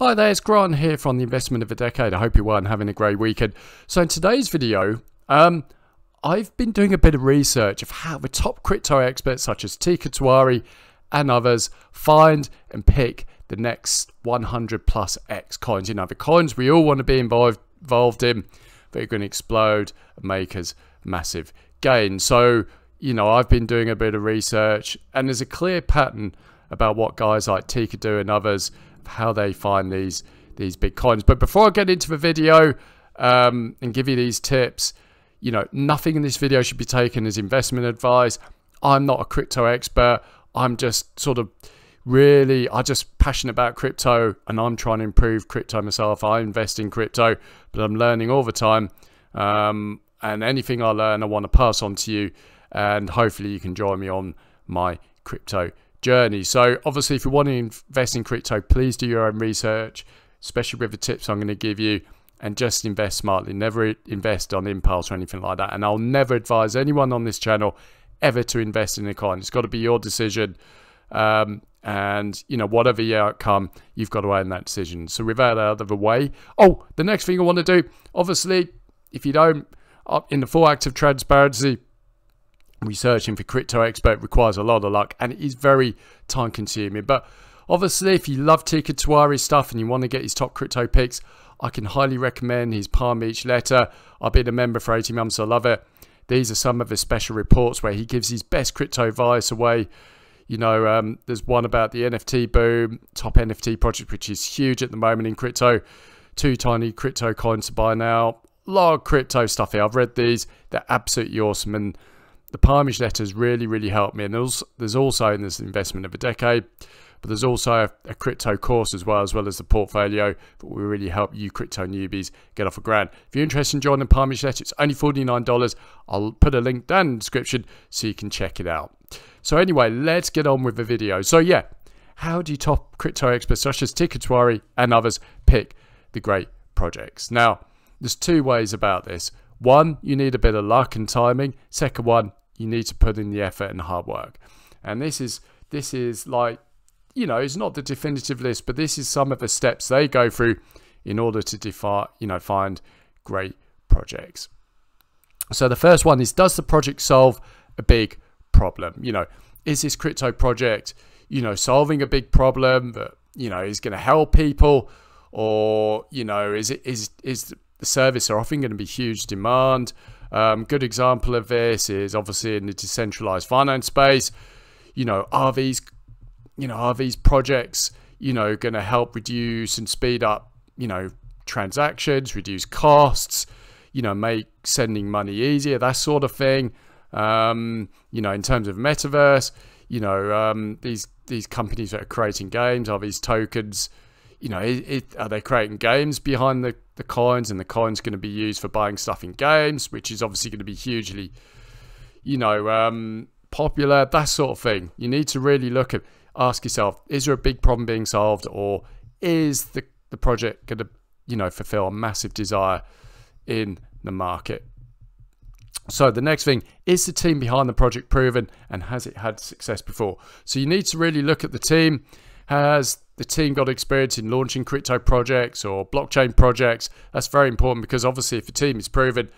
Hi there, it's Grant here from the Investment of a Decade. I hope you're well and having a great weekend. So in today's video, um, I've been doing a bit of research of how the top crypto experts such as Teeka Tiwari and others find and pick the next 100 plus X coins. You know, the coins we all want to be involved, involved in that are going to explode and make us massive gains. So, you know, I've been doing a bit of research and there's a clear pattern about what guys like Teeka do and others how they find these these bitcoins. But before I get into the video um, and give you these tips, you know, nothing in this video should be taken as investment advice. I'm not a crypto expert. I'm just sort of really, I just passionate about crypto and I'm trying to improve crypto myself. I invest in crypto, but I'm learning all the time. Um, and anything I learn, I want to pass on to you. And hopefully you can join me on my crypto journey. So obviously, if you want to invest in crypto, please do your own research, especially with the tips I'm going to give you, and just invest smartly. Never invest on impulse or anything like that. And I'll never advise anyone on this channel ever to invest in a coin. It's got to be your decision. Um, and you know whatever the outcome you've got to own that decision so with that out of the way oh the next thing i want to do obviously if you don't uh, in the full act of transparency researching for crypto expert requires a lot of luck and it is very time consuming. But obviously, if you love Teeka Tiwari stuff and you want to get his top crypto picks, I can highly recommend his Palm Beach letter. I've been a member for 18 months, I love it. These are some of his special reports where he gives his best crypto advice away. You know, um, there's one about the NFT boom, top NFT project, which is huge at the moment in crypto. Two tiny crypto coins to buy now. A lot of crypto stuff here. I've read these. They're absolutely awesome. And the Palm Beach letters really, really helped me. And there's, there's also in this investment of a decade, but there's also a, a, crypto course as well, as well as the portfolio that will really help you crypto newbies get off a grant. If you're interested in joining Palm Beach letter, it's only $49. I'll put a link down in the description so you can check it out. So anyway, let's get on with the video. So yeah, how do top crypto experts such as Teeka Tiwari and others pick the great projects? Now, there's two ways about this. One, you need a bit of luck and timing. Second one, you need to put in the effort and hard work. And this is this is like, you know, it's not the definitive list, but this is some of the steps they go through in order to define, you know, find great projects. So the first one is does the project solve a big problem? You know, is this crypto project, you know, solving a big problem that, you know, is going to help people or, you know, is it is is the service are often going to be huge demand? Um, good example of this is obviously in the decentralized finance space. You know, are these, you know, are these projects, you know, going to help reduce and speed up, you know, transactions, reduce costs, you know, make sending money easier, that sort of thing. Um, you know, in terms of metaverse, you know, um, these these companies that are creating games are these tokens you know, it, it, are they creating games behind the, the coins and the coins going to be used for buying stuff in games, which is obviously going to be hugely, you know, um, popular, that sort of thing. You need to really look at, ask yourself, is there a big problem being solved or is the, the project going to, you know, fulfill a massive desire in the market? So the next thing, is the team behind the project proven and has it had success before? So you need to really look at the team. Has the team got experience in launching crypto projects or blockchain projects? That's very important because obviously if a team is proven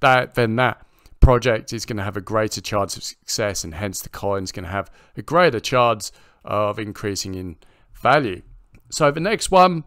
that then that project is going to have a greater chance of success and hence the coin is going to have a greater chance of increasing in value. So the next one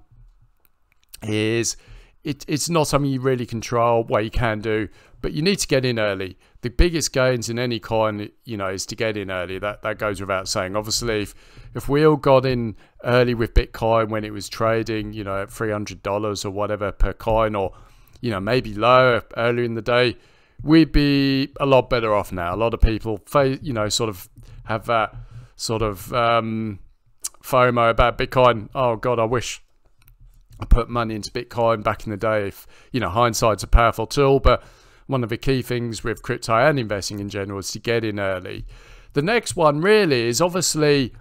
is it, it's not something you really control. What you can do, but you need to get in early. The biggest gains in any coin, you know, is to get in early. That that goes without saying. Obviously, if, if we all got in early with Bitcoin when it was trading, you know, at three hundred dollars or whatever per coin, or you know, maybe lower earlier in the day, we'd be a lot better off now. A lot of people, you know, sort of have that sort of um, FOMO about Bitcoin. Oh God, I wish I put money into Bitcoin back in the day. If you know, hindsight's a powerful tool, but one of the key things with crypto and investing in general is to get in early. The next one really is obviously,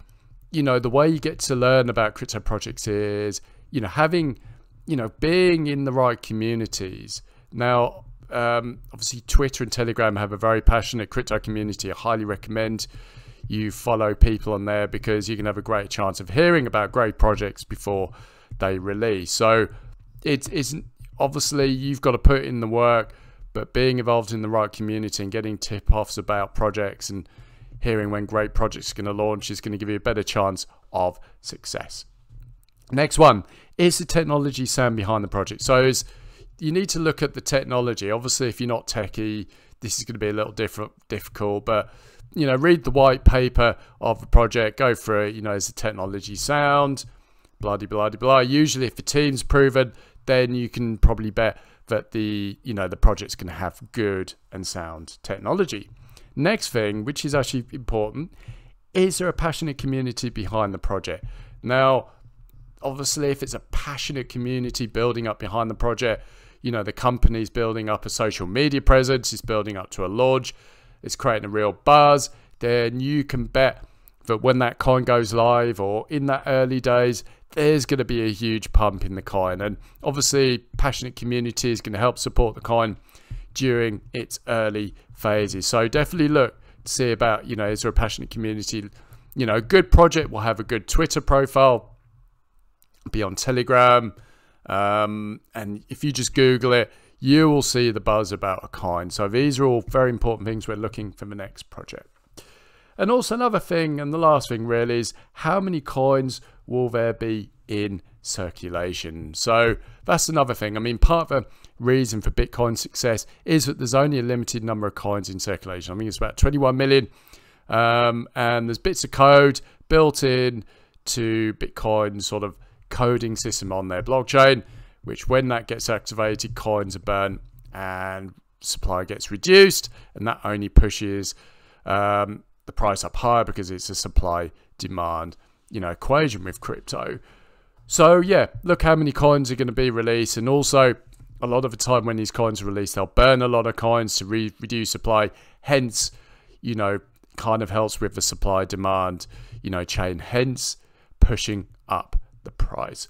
you know, the way you get to learn about crypto projects is, you know, having, you know, being in the right communities. Now, um, obviously, Twitter and Telegram have a very passionate crypto community. I highly recommend you follow people on there because you can have a great chance of hearing about great projects before they release. So it isn't obviously you've got to put in the work, but being involved in the right community and getting tip offs about projects and hearing when great projects are going to launch is going to give you a better chance of success. Next one is the technology sound behind the project. So is you need to look at the technology. Obviously, if you're not techie, this is going to be a little different, difficult, but you know, read the white paper of the project, go through it. You know, is the technology sound? Blah blah blah blah. Usually, if the team's proven, then you can probably bet that the you know the project's going to have good and sound technology. Next thing, which is actually important, is there a passionate community behind the project? Now, obviously, if it's a passionate community building up behind the project, you know the company's building up a social media presence, it's building up to a lodge, it's creating a real buzz, then you can bet that when that coin goes live or in that early days, there's going to be a huge pump in the coin. And obviously, passionate community is going to help support the coin during its early phases. So definitely look to see about, you know, is there a passionate community? You know, a good project will have a good Twitter profile, be on Telegram. Um, and if you just Google it, you will see the buzz about a coin. So these are all very important things we're looking for the next project. And also another thing, and the last thing really is how many coins will there be in circulation? So that's another thing. I mean, part of the reason for Bitcoin success is that there's only a limited number of coins in circulation. I mean, it's about 21 million, um, and there's bits of code built in to Bitcoin sort of coding system on their blockchain, which when that gets activated, coins are burnt and supply gets reduced, and that only pushes um, the price up higher because it's a supply demand you know equation with crypto. So yeah, look how many coins are going to be released, and also a lot of the time when these coins are released, they'll burn a lot of coins to re reduce supply. Hence, you know, kind of helps with the supply demand, you know, chain. Hence, pushing up the price.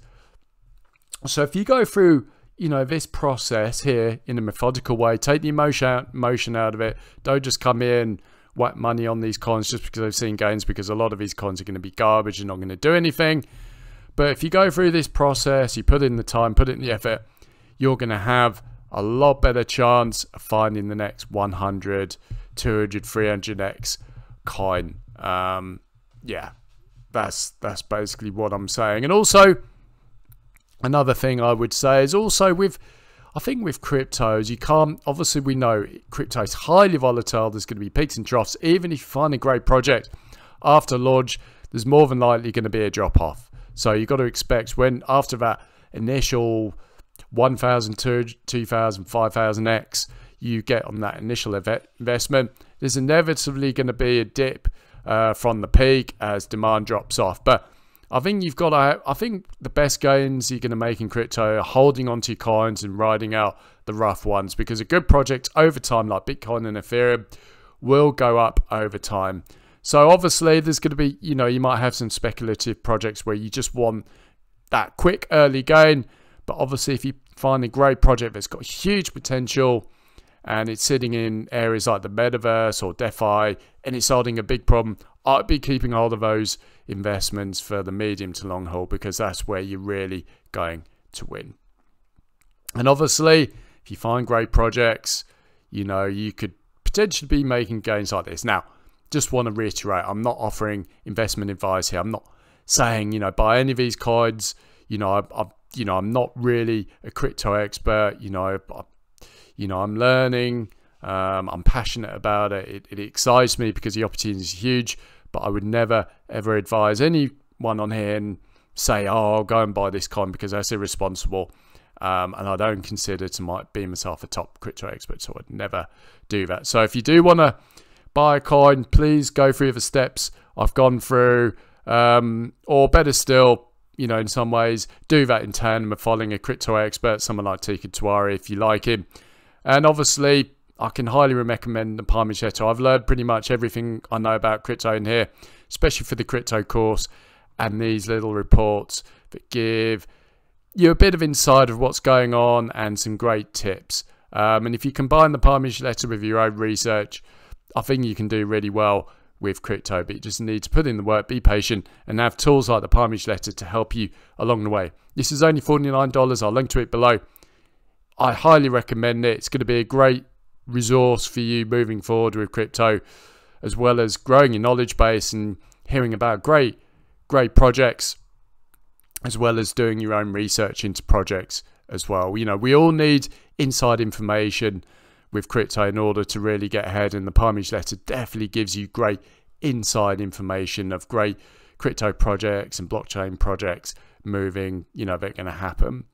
So if you go through, you know, this process here in a methodical way, take the emotion out, emotion out of it. Don't just come in whack money on these coins just because I've seen gains because a lot of these coins are going to be garbage and not going to do anything. But if you go through this process, you put in the time, put in the effort, you're going to have a lot better chance of finding the next 100, 200, 300x coin. Um, yeah, that's that's basically what I'm saying. And also, another thing I would say is also with I think with cryptos, you can't, obviously, we know crypto is highly volatile. There's going to be peaks and troughs. Even if you find a great project after launch, there's more than likely going to be a drop off. So you've got to expect when, after that initial 1,000, 2,000, 5,000x you get on that initial investment, there's inevitably going to be a dip uh, from the peak as demand drops off. But I think you've got to, I think the best gains you're going to make in crypto are holding onto your coins and riding out the rough ones because a good project over time, like Bitcoin and Ethereum, will go up over time. So obviously, there's going to be, you know, you might have some speculative projects where you just want that quick early gain. But obviously, if you find a great project that's got huge potential and it's sitting in areas like the metaverse or DeFi and it's solving a big problem, I'd be keeping hold of those investments for the medium to long haul because that's where you're really going to win. And obviously, if you find great projects, you know, you could potentially be making gains like this. Now, just want to reiterate, I'm not offering investment advice here. I'm not saying, you know, buy any of these coins. You know, I, I you know, I'm not really a crypto expert. You know, I, you know, I'm learning. Um, I'm passionate about it. it. It excites me because the opportunity is huge but I would never ever advise anyone on here and say, "Oh, I'll go and buy this coin," because that's irresponsible. Um, and I don't consider to my, be myself a top crypto expert, so I'd never do that. So if you do want to buy a coin, please go through the steps I've gone through, um, or better still, you know, in some ways, do that in tandem of following a crypto expert, someone like Teeka Tiwari, if you like him. And obviously, I can highly recommend the Palm Beach. I've learned pretty much everything I know about crypto in here, especially for the crypto course and these little reports that give you a bit of insight of what's going on and some great tips. Um, and if you combine the Palm Beach with your own research, I think you can do really well with crypto, but you just need to put in the work, be patient, and have tools like the Palm Beach letter to help you along the way. This is only $49. I'll link to it below. I highly recommend it. It's going to be a great resource for you moving forward with crypto, as well as growing your knowledge base and hearing about great, great projects, as well as doing your own research into projects as well. You know, we all need inside information with crypto in order to really get ahead, and the Palm Beach letter definitely gives you great inside information of great crypto projects and blockchain projects moving, you know, that are going to happen.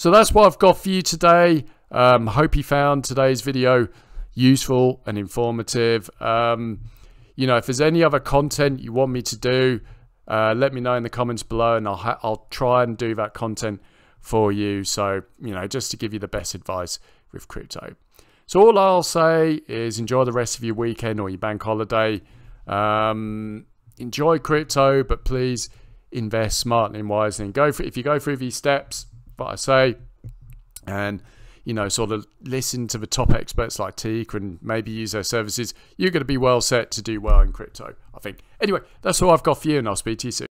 So that's what I've got for you today. Um, hope you found today's video useful and informative. Um, you know, if there's any other content you want me to do, uh, let me know in the comments below, and I'll I'll try and do that content for you. So you know, just to give you the best advice with crypto. So all I'll say is enjoy the rest of your weekend or your bank holiday. Um, enjoy crypto, but please invest smartly and wisely. And go for if you go through these steps, what I say, and you know, sort of listen to the top experts like Teak and maybe use their services, you're going to be well set to do well in crypto, I think. Anyway, that's all I've got for you, and I'll speak to you soon.